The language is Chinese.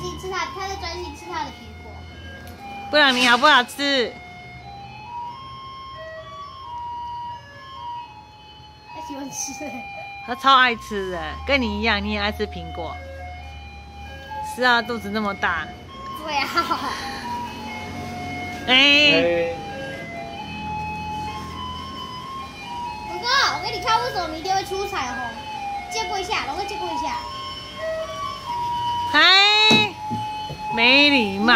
心吃他，他在专心吃他的苹果。布朗尼好不好吃？他喜欢吃哎。他超爱吃的，跟你一样，你也爱吃苹果。是啊，肚子那么大。对啊。哎。龙哥，我给你看为什么明天会出彩虹。借过一下，龙哥借过一下。嗨，没礼貌。